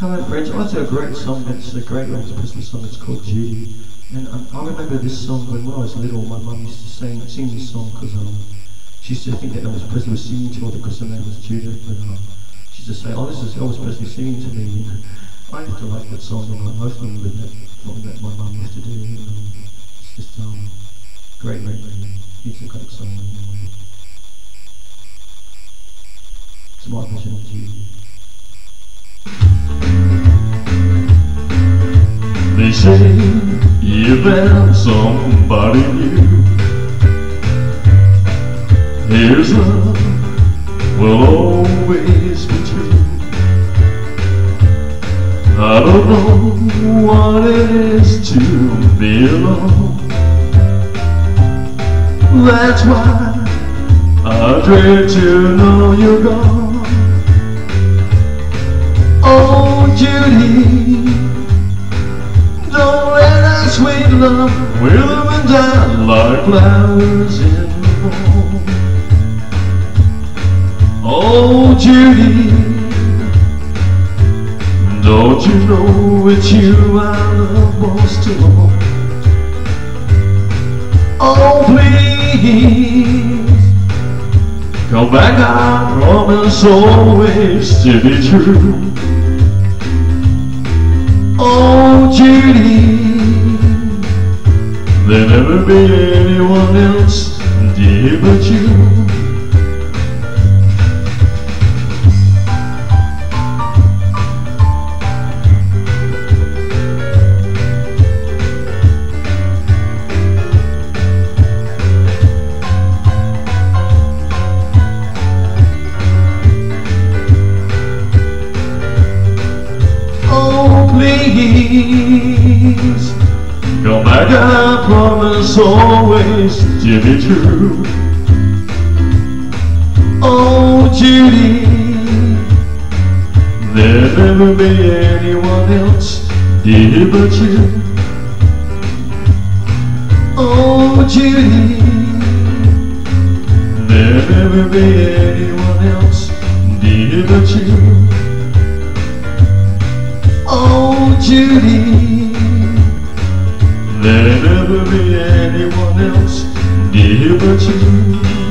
Hello friends, I do a great song, it's a great old Christmas song, it's called Judy. And um, I remember this song when, when I was little, my mum used to sing, sing this song because um, she used to think that Elvis Presley was singing to her because her name was Judith. But um, she used to say, oh this is Elvis Presley singing to me. I used to like that song, and like most of them that, that my mum used to do. And, um, it's just um, great, great, great. It's a great song. It's my version of Judy. Say you found somebody new. Here's love will always be true. I don't know what it is to be alone. That's why I dread to know you're gone. Sweet love wither and die like flowers in the fall. Oh, Judy, don't you know it's you I love most of all? Oh, please. Come back, I promise always to be true. Oh, Judy, there'll never be anyone else dear but you. Oh, please Come back, I promise always to be true. Oh, Judy There'll never be anyone else dear but you. Oh, Judy There'll never be anyone else dear but you. Oh, Judy, never be anyone else dear but you.